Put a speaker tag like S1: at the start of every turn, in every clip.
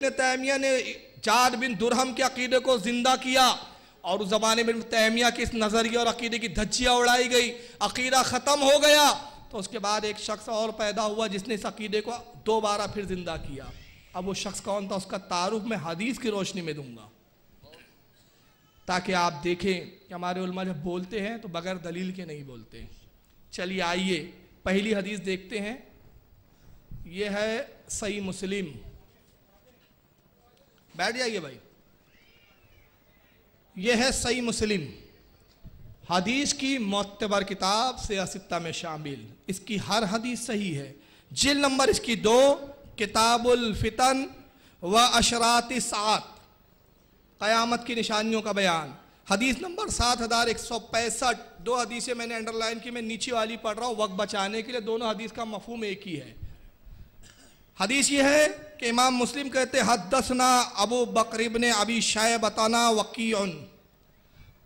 S1: तैमिया ने जाद बिन दुरहम के अकीदे को ज़िंदा किया, और उस जमाने में तैमिया के इस नज़रिए और अकीदे की धज्जियाँ उड़ाई गई। अकीदा ख़त्म हो गया तो उसके बाद एक शख्स और पैदा हुआ जिसने इस अकीदे को दोबारा फिर ज़िंदा किया। अब वो शख्स कौन था, उसका तारुफ मैं हदीस की रोशनी में दूँगा। ताकि आप देखें कि हमारे उलमा जब बोलते हैं तो बगैर दलील के नहीं बोलते। चलिए आइए, पहली हदीस देखते हैं। ये है सही मुस्लिम। बैठ जाइए भाई। यह है सही मुस्लिम। हदीस की मोतबर किताब सियासत्ता में शामिल। इसकी हर हदीस सही है। जिल नंबर इसकी दो, किताबुल फितन व अशरात सात। क़यामत की निशानियों का बयान। हदीस नंबर सात हज़ार एक सौ पैंसठ। दो हदीसें मैंने अंडरलाइन की, मैं नीचे वाली पढ़ रहा हूँ। वक्त बचाने के लिए दोनों हदीस का मफहम एक ही है। हदीस ये है कि इमाम मुस्लिम कहते हदसना अबू बकर इब्ने अबी शाय बताना वकीन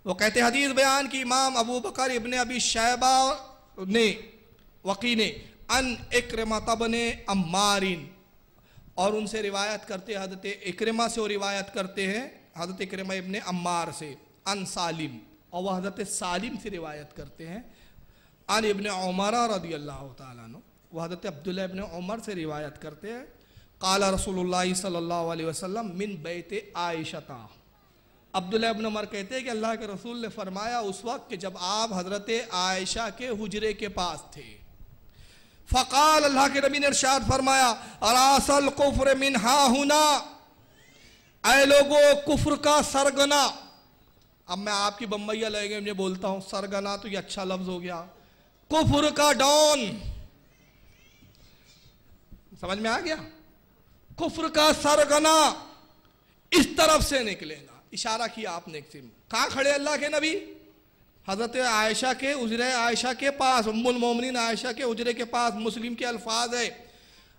S1: वो कहते, हदीस बयान कि इमाम अबू बकर इब्ने अबी शैबा ने, वकी ने, अन इक्रमा तबने अम्मारिन। और उनसे रिवायत करते हज़रत इक्रमा से वो रिवायत करते हैं, हज़रत इक्रमा इबन अम्मार से, अन सालिम। और वह हज़रत सालिम से रिवायत करते हैं, अन इबन उमर रदी अल्लाह तु वह हज़रत अब्दुल्ला इब्न उमर से रिवायत करते हैं, काला रसूलुल्लाह सल्लल्लाहु अलैहि वसल्लम मिन बैत आयशता। अब्दुल्ला इब्न उमर कहते हैं कि अल्लाह के रसूल ने फरमाया उस वक्त कि जब आप हज़रत आयशा के हुजरे के पास थे। फ़काल अल्लाह के नबी ने इरशाद फरमाया, अरासल कुफ्र मिन हा हुना? ऐ लोगो, कुफ्र का सरगना। अब मैं आपकी बम्बैया लगे मुझे बोलता हूँ, सरगना तो ये अच्छा लफ्ज हो गया। कुफर का डॉन। समझ में आ गया? कुफर का सरगना इस तरफ़ से निकलेगा। इशारा किया आपने कहा खड़े अल्लाह के नबी? हज़रत आयशा के, उजरे आयशा के पास, उम्मुल मोमिन आयशा के उजरे के पास, मुस्लिम के अल्फाज है।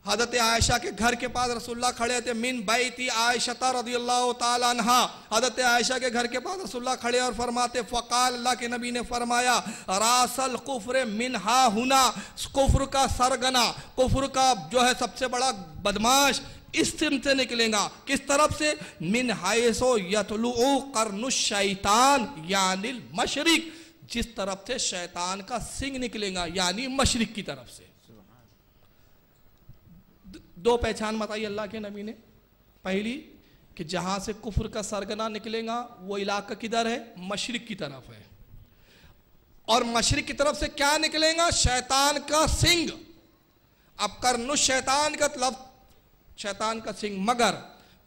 S1: हज़रत आयशा के घर के पास रसुल्ला खड़े थे, मिन बैती आयशता रदी अल्लाह तहा हज़रत आयशा के घर के पास रसुल्ला खड़े और फरमाते, फ़काल अल्लाह के नबी ने फरमाया, रासल कुफ्र मिन हा हुना, कुफ्र का सरगना, कुफ्र का जो है सबसे बड़ा बदमाश इस सिम से निकलेगा। किस तरफ़ से? मिन हायसो यतलु शैतान यानी मशरक। जिस तरफ़ से शैतान का सिंह निकलेगा, यानी मशरक की तरफ़ से। दो पहचान बताई अल्लाह के नबी ने। पहली, कि जहाँ से कुफर का सरगना निकलेगा, वो इलाका किधर है? मशरक की तरफ़ है। और मशरक की तरफ़ से क्या निकलेगा? शैतान का सिंह अब करनु शैतान का लफ्ज शैतान का सिंह मगर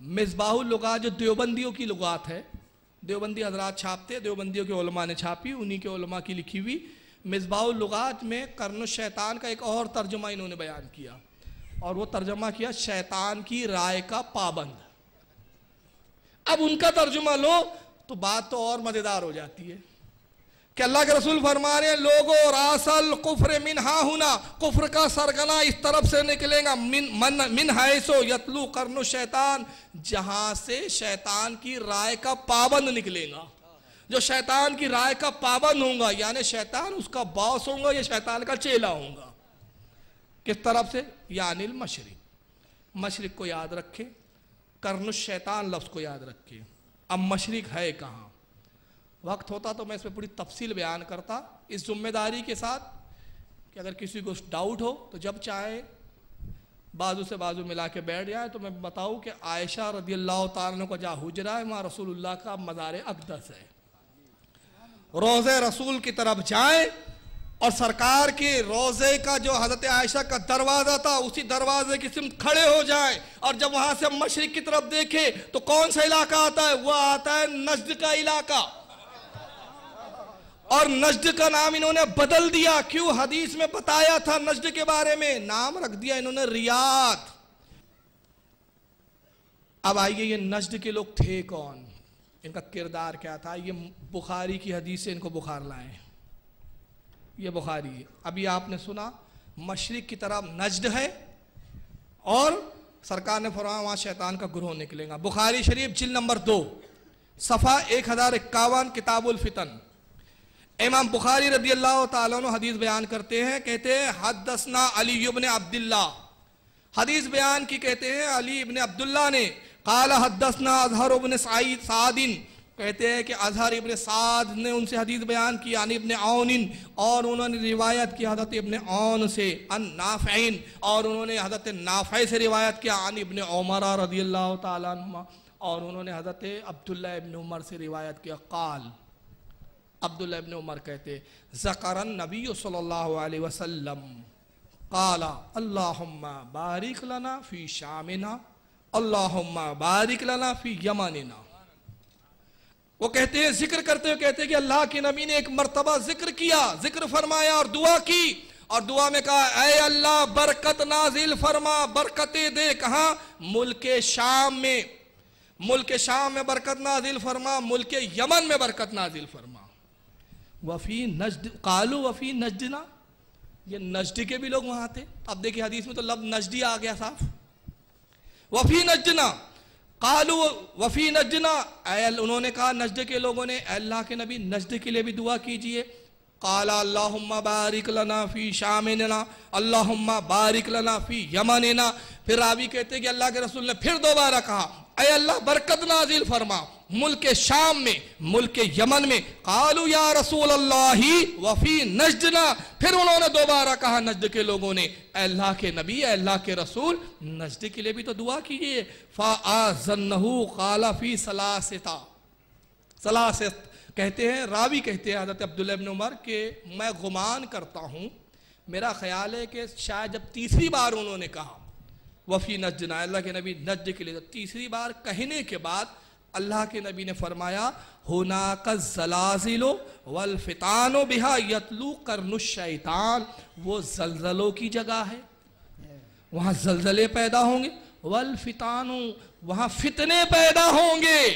S1: मिसबाहुल लुगात जो देवबंदियों की लुगात है, देवबंदी हजरात छापते, देवबंदियों के उलमा ने छापी, उन्हीं के उलमा की लिखी हुई मिसबाहुल लुगात में कर्न शैतान का एक और तर्जुमा इन्होंने बयान किया। और वो तर्जुमा किया, शैतान की राय का पाबंद। अब उनका तर्जुमा लो तो बात तो और मज़ेदार हो जाती है। कि अल्लाह के रसूल फरमा रहे लोगो, रासल कुफर मिन हा हुना, कुफर का सरगना इस तरफ़ से निकलेगा। मन, मिन हैसो यतलू करनो शैतान, जहाँ से शैतान की राय का पाबंद निकलेगा। जो शैतान की राय का पाबंद होगा यानी शैतान उसका बॉस होगा या शैतान का चेला होगा किस तरफ़ से? या अनिल मशरक। मशरक को याद रखे। कर्न शैतान लफ्ज़ को याद रखे। अब मशरक है कहाँ? वक्त होता तो मैं इस पर पूरी तफसील बयान करता। इस ज़िम्मेदारी के साथ कि अगर किसी को डाउट हो तो जब चाहे, बाजू से बाजू मिला के बैठ जाए तो मैं बताऊँ कि आयशा रदी अल्लाह तु का जहाँ हुजरा है वहाँ रसूलुल्लाह का मज़ार अकदस है। रोज़ रसूल की तरफ़ जाए और सरकार के रोज़े का जो हज़रत आयशा का दरवाज़ा था, उसी दरवाजे की सिम खड़े हो जाए। और जब वहाँ से मशरक की तरफ़ देखे तो कौन सा इलाका आता है? वह आता है नजद का इलाका। और नजद का नाम इन्होंने बदल दिया। क्यों? हदीस में बताया था नजद के बारे में। नाम रख दिया इन्होंने रियाद। अब आइए, ये नजद के लोग थे कौन? इनका किरदार क्या था? ये बुखारी की हदीस से इनको बुखार लाए। ये बुखारी है। अभी आपने सुना, मशरक की तरफ़ नजद है और सरकार ने फरमाया, वहाँ शैतान का ग्रोह निकलेगा। बुखारी शरीफ, जिल नंबर दो, सफ़ा एक हज़ार इक्यावन, किताबुल फितन। इमाम बुखारी रदी अल्लाह तु हदीस बयान करते हैं, कहते हैं, हदसना अली इब्न अब्दुल्ला हदीस बयान की कहते हैं, अली इब्न अब्दुल्ला ने काला हदसना अजहर उबन सादिन। कहते हैं कि अजहर इबन साद ने उनसे हदीस बयान की अन इबन औनिन, और उन्होंने रिवायत की हज़रत इबन औन से अन नाफ़िन और उन्होंने हज़रत नाफ़े से रिवायत किया अन इबन उमर रदी अल्लाह तुमा और उन्होंने हज़रत अब्दुल्ला इबन उमर से रिवायत किया, काल। अब्दुल्ला इबन उमर कहते ज़करन नबी सल्लल्लाहु अलैहि वसल्लम, काला, अल्लाहुम्मा बारिक लना फ़ी शामिना, अल्लाहुम्मा बारिक लना फ़ी यमनिना। वो कहते हैं, ज़िक्र करते हुए कहते हैं कि अल्लाह के नबी ने एक मरतबा ज़िक्र किया, ज़िक्र फरमाया और दुआ की। और दुआ में कहा ए अल्लाह, बरकत नाजिल फरमा, बरकते दे। कहा, मुल्क शाम में, मुल्क शाम में बरकत नाजिल फरमा, मुल्क यमन में बरकत नाजिल फरमा। वफी नजद, कालू वफी नजदना। ये नजदी के भी लोग वहाँ थे। अब देखिए, हदीस में तो लब नजदी आ गया साफ़। वफी नजना कालू वफ़ी नजना। उन्होंने कहा, नजद के लोगों ने अल्लाह के नबी, नजद के लिए भी दुआ कीजिए। काला अल्लाह बारिक लना फ़ी शाम अल्लाह बारिक लना फ़ी यमनना। फिर रावी कहते कि अल्लाह के रसूल ने फिर दोबारा कहा अल्लाह, बरकत नाजिल फरमा। मुल्क शाम में, मुल्क यमन में, कालू या रसूल अल्लाह वफी नजना फिर उन्होंने दोबारा कहा, नजद के लोगों ने अल्लाह के नबी अल्लाह के रसूल, नजद के लिए भी तो दुआ कीजिए। फ़ाजन्नहू काला फ़ी सलासिता। सलासित कहते हैं, रावी कहते हैं, हज़रत अब्दुल्ला उमर के, मैं गुमान करता हूँ, मेरा ख्याल है कि शायद जब तीसरी बार उन्होंने कहा वफ़ी नजना अल्लाह के नबी नज के लिए। तीसरी बार कहने के बाद अल्लाह के नबी ने फरमाया होना का जलाजिलो वल फितानो बिहा यतलू करनुशैतान वो जलजलों की जगह है। वहाँ जलजले पैदा होंगे। वल फितानो, वहाँ फितने पैदा होंगे।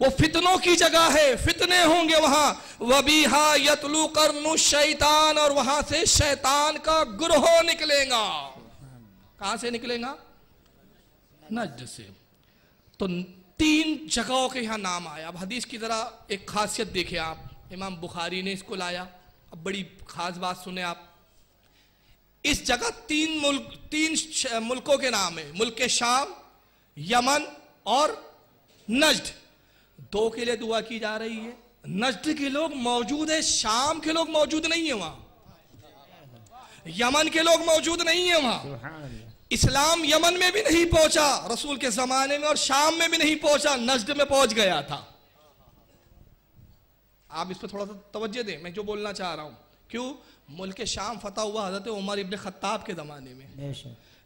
S1: वो फितनों की जगह है, फितने होंगे वहाँ। वबीहा यतलू करनु शैतान और वहाँ से शैतान का गुरह निकलेगा। कहाँ से निकलेगा? नज से। तो तीन जगहों के यहाँ नाम आया। अब हदीस की तरह एक खासियत देखे आप। इमाम बुखारी ने इसको लाया। अब बड़ी खास बात सुने आप। इस जगह तीन मुल्क, तीन मुल्कों के नाम है। मुल्क शाम, यमन और नजद दो के लिए दुआ की जा रही है। नजद के लोग मौजूद है, शाम के लोग मौजूद नहीं है वहाँ। यमन के लोग मौजूद नहीं है वहाँ। इस्लाम यमन में भी नहीं पहुँचा रसूल के जमाने में और शाम में भी नहीं पहुँचा नजद में पहुँच गया था। आप इस पर थोड़ा सा तवज्जो दें मैं जो बोलना चाह रहा हूँ। क्यों? मुल्क शाम फतह हुआ हज़रत उमर इबन खत्ताब के ज़माने में।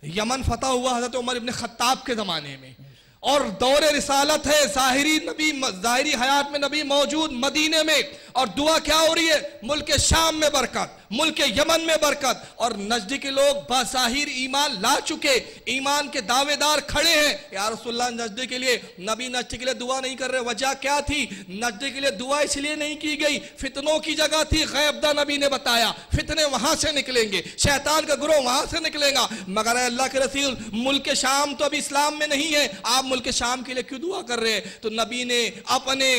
S1: यमन फतह हुआ हज़रत उमर इबन खत्ताब के ज़माने में। और दौर रिसालत है। ज़ाहिरी नबी ज़ाहिरी हयात में नबी मौजूद मदीने में। और दुआ क्या हो रही है? मुल्क शाम में बरकत, मुल्क यमन में बरकत। और नजदी के लोग बाहिर ईमान ला चुके। ईमान के दावेदार खड़े हैं। यार रसुल्ला नजदी के लिए नबी नजदी के लिए दुआ नहीं कर रहे। वजह क्या थी? नजदी के लिए दुआ इसलिए नहीं की गई। फितनों की जगह थी, गैबदा नबी ने बताया। फितने वहाँ से निकलेंगे। शैतान का ग्रोह वहाँ से निकलेगा। मगर अल्लाह के रसील, मुल्क शाम तो अभी इस्लाम में नहीं है। आप मुल्क शाम के लिए क्यों दुआ कर रहे हैं? तो नबी ने अपने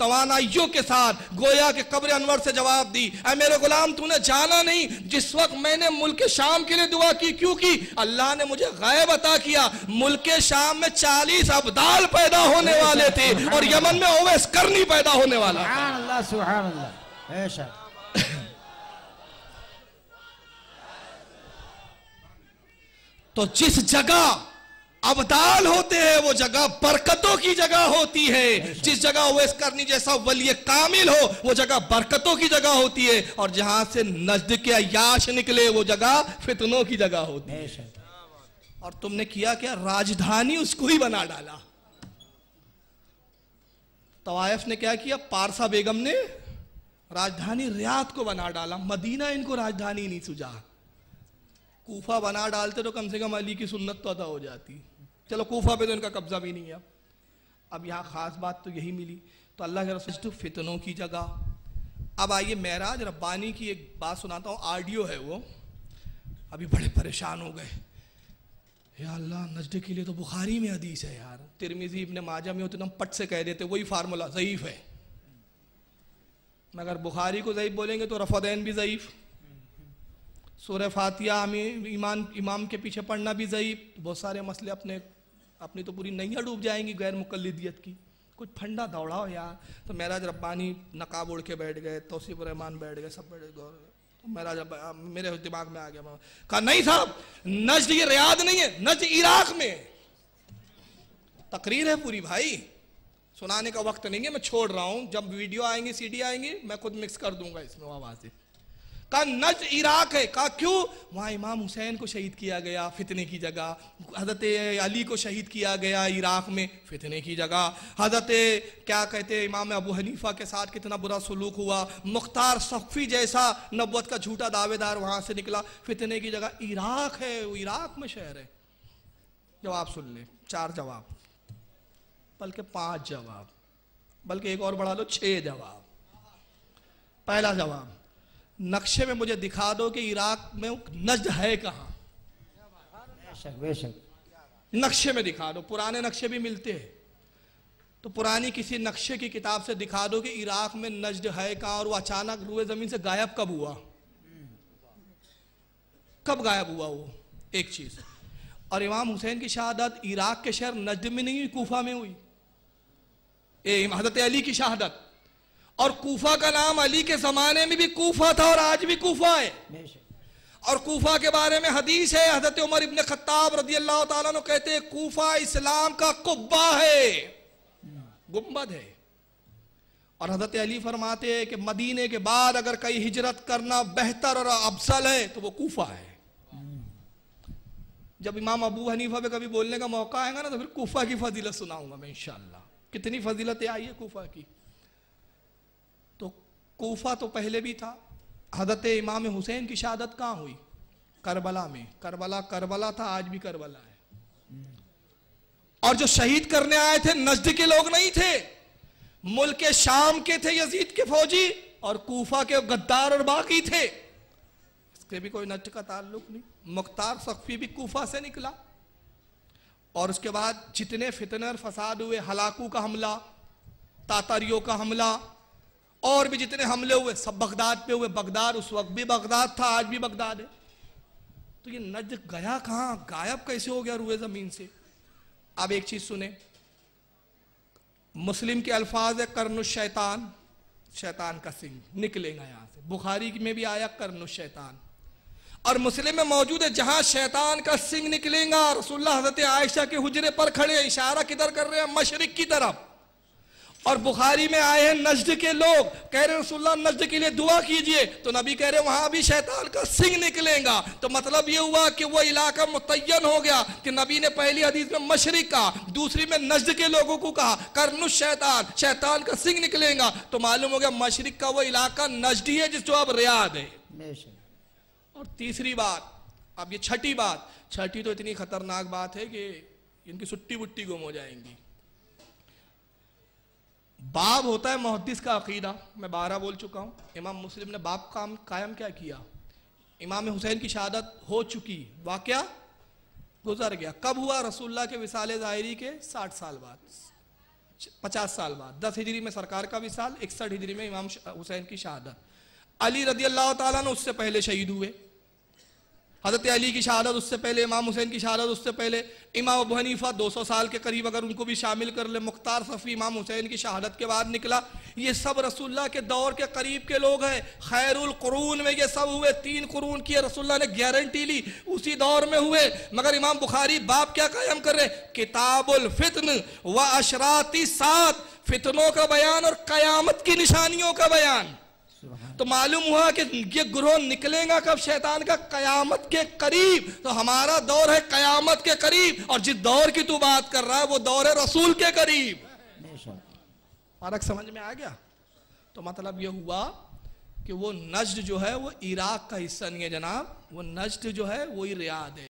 S1: तोानाइयों के साथ गोया के कब्र अनवर से जवाब दी मेरे गुलाम तूने जाना नहीं। जिस वक्त मैंने मुल्क शाम के लिए दुआ की क्योंकि अल्लाह ने मुझे गैब अता किया। मुल्क शाम में चालीस अबदाल पैदा होने वाले थे और यमन में ओवैस करनी पैदा होने वाला तो जिस जगह अबदाल होते हैं वो जगह बरकतों की जगह होती है। जिस जगह ओवैस करनी जैसा वली कामिल हो वो जगह बरकतों की जगह होती है। और जहाँ से नजद के अयाश निकले वो जगह फितनों की जगह होती है। और तुमने किया क्या? राजधानी उसको ही बना डाला। तवायफ ने क्या किया? पारसा बेगम ने राजधानी रियाद को बना डाला। मदीना इनको राजधानी नहीं सुझा। कूफा बना डालते तो कम से कम अली की सुन्नत तो अदा हो जाती। चलो कोफा पे तो इनका कब्जा भी नहीं है। अब यहाँ ख़ास बात तो यही मिली। तो अल्लाह के रसूल तो फितनों की जगह। अब आइए महराज रब्बानी की एक बात सुनाता हूँ। आडियो है वो। अभी बड़े परेशान हो गए। या अल्लाह नजदे के लिए तो बुखारी में हदीस है यार। तिरमिजी, इबन माजा में हम पट से कह देते, वही फार्मूला ज़यीफ़ है। मगर बुखारी को ज़यीफ़ बोलेंगे तो रफ़ादैन भी ज़यीफ़ सूर्य फातिया ईमान इमाम के पीछे पढ़ना भी ज़यीफ़ बहुत सारे मसले अपने अपनी तो पूरी नैया डूब जाएँगी गैर मुकलदियत की। कुछ फंडा दौड़ाओ यार। तो महराज रब्बानी नकाब ओढ़ के बैठ गए, तोसीफ रहमान बैठ गए, सब बैठ गए तो रब्बा मेरे दिमाग में आ गया कहा, नहीं साहब नज ये रियाद नहीं है नज इराक में तकरीर है पूरी भाई। सुनाने का वक्त नहीं है, मैं छोड़ रहा हूँ। जब वीडियो आएँगे, सीडी आएँगी, मैं खुद मिक्स कर दूँगा इसमें आवाज़। कहा नज इराक है। कहा क्यों? वहाँ इमाम हुसैन को शहीद किया गया, फितने की जगह। हज़रत अली को शहीद किया गया इराक में, फितने की जगह। हज़रत, क्या कहते इमाम अबू हनीफा के साथ कितना बुरा सलूक हुआ। मुख्तार सफ़ी जैसा नब्बत का झूठा दावेदार वहाँ से निकला। फितने की जगह इराक है, वो इराक में शहर है। जवाब सुन ले, चार जवाब। बल्कि पाँच जवाब। बल्कि एक और बढ़ा लो, छह जवाब। पहला जवाब नक्शे में मुझे दिखा दो कि इराक में नजद है कहाँ। नक्शे में दिखा दो पुराने नक्शे भी मिलते हैं। तो पुरानी किसी नक्शे की किताब से दिखा दो कि इराक में नजद है कहाँ और वो अचानक रुए ज़मीन से गायब कब हुआ। कब गायब हुआ वो एक चीज़। और इमाम हुसैन की शहादत इराक के शहर नजद में नहीं हुई कूफा में हुई। ए हज़रत अली की शहादत। और कूफा का नाम अली के जमाने में भी कूफा था और आज भी कूफा है। और कूफा के बारे में हदीस है, हज़रत उमर इब्ने खत्ताब रदी अल्लाह तु कहते हैं, कूफा इस्लाम का कुब्बा है। गुंबद है। और हज़रत अली फरमाते हैं कि मदीने के बाद अगर कहीं हिजरत करना बेहतर और अफसल है तो वो कूफा है। जब इमाम अबू हनीफा पे कभी बोलने का मौका आएगा ना तो फिर कूफा की फजीलत सुनाऊँगा मैं, इंशाल्लाह। कितनी फजीलतें आई है कूफा की। कूफा तो पहले भी था। हज़रत इमाम हुसैन की शहादत कहाँ हुई? करबला में। करबला करबला था, आज भी करबला है। और जो शहीद करने आए थे नजद के लोग नहीं थे। मुल्क के शाम के थे यजीद के फौजी और कोफा के गद्दार और बाकी थे। इसके भी कोई नजद का ताल्लुक नहीं। मुख्तार सख्फी भी कोफा से निकला। और उसके बाद जितने फितने और फसाद हुए, हलाकू का हमला, तातारियों का हमला और भी जितने हमले हुए, सब बगदाद पे हुए। बगदाद उस वक्त भी बगदाद था, आज भी बगदाद है। तो ये नज गया कहाँ? गायब कैसे हो गया रुए ज़मीन से? अब एक चीज़ सुने। मुस्लिम के अल्फाज है कर्न शैतान। शैतान का सिंह निकलेगा यहाँ से। बुखारी में भी आया कर्न शैतान। और मुस्लिम में मौजूद है, जहाँ शैतान का सिंह निकलेगा रसुल्ला हज़रत आयशा के हुजरे पर खड़े इशारा किधर कर रहे हैं? मशरक की तरफ़। और बुखारी में आए हैं नजद के लोग। कह रहे रसुल्ला नजद के लिए दुआ कीजिए। तो नबी कह रहे वहाँ भी शैतान का सिंह निकलेगा। तो मतलब ये हुआ कि वो इलाका मुतयन हो गया कि नबी ने पहली हदीस में मशरक कहा दूसरी में नजद के लोगों को कहा करनुश शैतान शैतान का सिंह निकलेगा। तो मालूम हो गया मशरक का वो इलाका नजदी है जिस जो अब रियाद है। और तीसरी बात अब ये छठी बात छठी तो इतनी खतरनाक बात है कि इनकी सुट्टी बुट्टी गुम हो जाएँगी। बाब होता है मुहदस का अकीदा। मैं बारह बोल चुका हूँ। इमाम मुस्लिम ने बाप काम कायम क्या किया? इमाम हुसैन की शहादत हो चुकी। वाक्य गुजर गया। कब हुआ रसुल्ला के विसाल ज़ाहरी के? साठ साल बाद। पचास साल बाद। दस हिजरी में सरकार का विसाल, इकसठ हिजरी में इमाम हुसैन की शहादत। अली रदी अल्लाह तला उससे पहले शहीद हुए। हज़रत अली की शहादत उससे पहले, इमाम हुसैन की शहादत उससे पहले, इमाम अबू हनीफा 200 साल के करीब अगर उनको भी शामिल कर ले, मुख्तार सफ़ी, इमाम हुसैन की शहादत के बाद निकला। ये सब रसुल्ला के दौर के करीब के लोग हैं। खैरुल कुरून में ये सब हुए, तीन कुरून की रसुल्ला ने गारंटी ली, उसी दौर में हुए। मगर इमाम बुखारी, बाप क्या कायम कर रहे? किताबुल फितन व अशराती सात, फितनों का बयान और कयामत की निशानियों का बयान। तो मालूम हुआ कि ये ग्रोह निकलेगा कब? शैतान का कयामत के करीब। तो हमारा दौर है कयामत के करीब। और जिस दौर की तू बात कर रहा है, वो दौर है रसूल के करीब। फ़र्क समझ में आ गया? तो मतलब ये हुआ कि वो नज्द जो है, वो इराक का हिस्सा नहीं है जनाब। वो नज्द जो है, वो रियाद है।